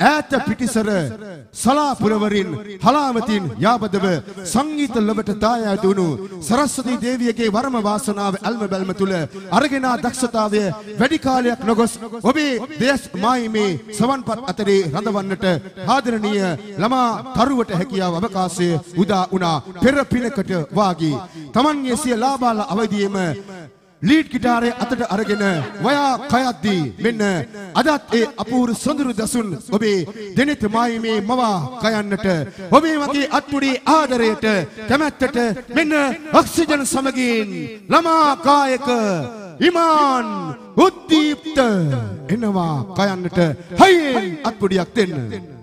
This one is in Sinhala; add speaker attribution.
Speaker 1: ඈත පිටිසර සලාපුරවරින් හලාවතින් යාබදව සංගීත ලොවට දායාද වුණු සරස්වතී දේවියගේ වරම වාසනාව ඇල්ම බැල්ම තුල අරගෙන දක්ෂතාවය වැඩි කාලයක් නොගොස් ඔබේ දෙස් මායිමේ සවන්පත් අතරේ රඳවන්නට ආදරණීය ළමා තරුවට හැකියාව අවකාශය උදා වුණා. පෙර පිනකට වාගේ. තමන්ගේ සිය ලාබාල අවදියේම ලීඩ් ගිටාරය අතට අරගෙන වයා කයද්දී මෙන්න අදත් ඒ අපූරු සොඳුරු දසුන් ඔබේ දෙනෙත මායිමේ මවා කයන්නට ඔබේ වගේ අත්මුඩි ආදරයට කැමැත්තට මෙන්න ඔක්සිජන් සමගින් ළමා කායක ඉමාන් උද්දීප්ත එනවා කයන්නට. හයියෙන් අත්මුඩියක් දෙන්න.